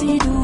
see do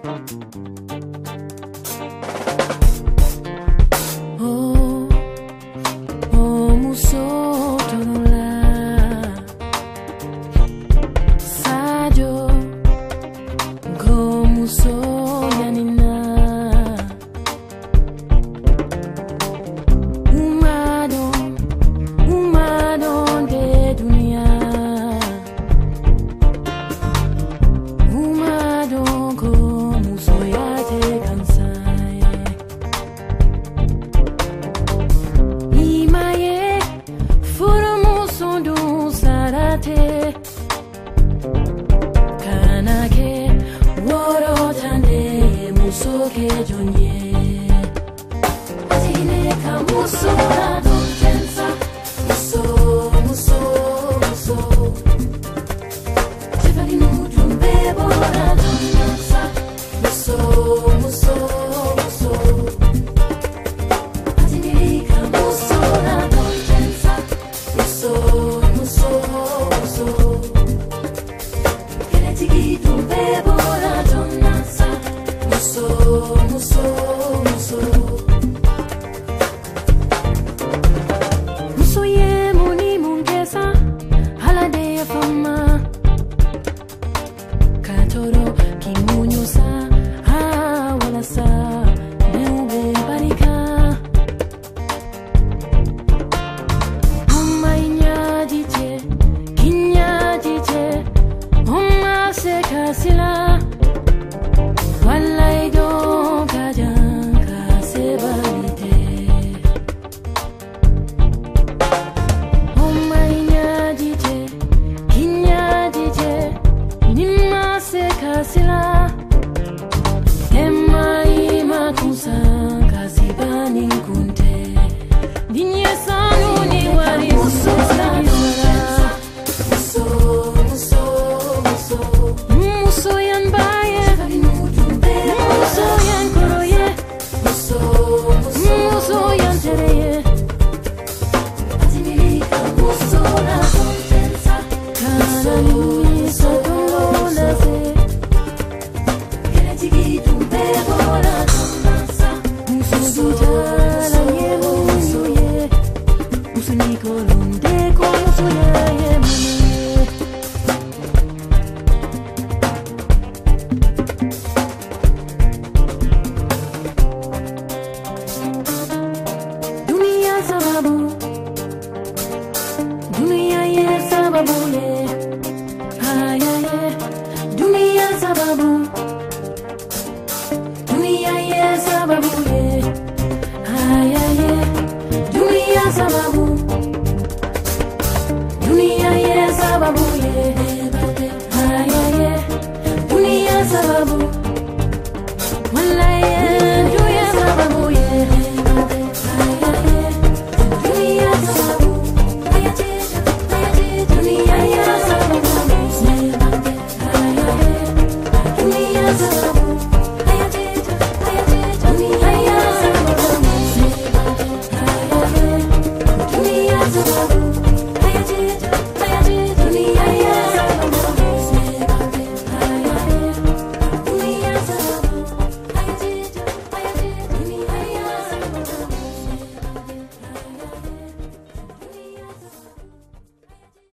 Oh, oh, oh como sou. て金毛わろたねもそけじょに Espírito bebo.